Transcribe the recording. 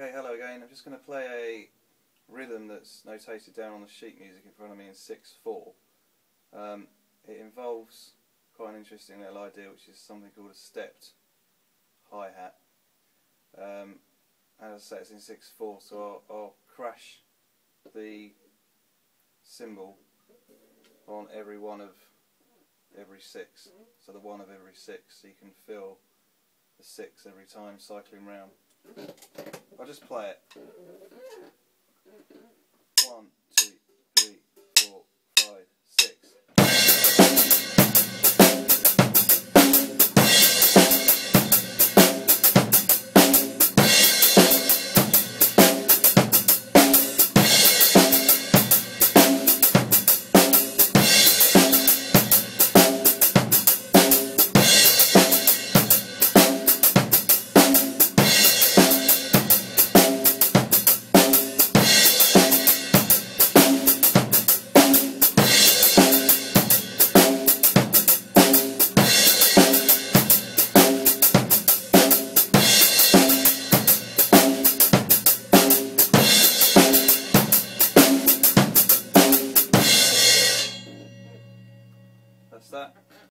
Okay, hello again. I'm just going to play a rhythm that's notated down on the sheet music in front of me in 6-4. Um, it involves quite an interesting little idea which is something called a stepped hi-hat. Um, as I say it's in 6-4 so I'll, I'll crash the cymbal on every one of every six. So the one of every six so you can feel the six every time cycling round. Just play it. that.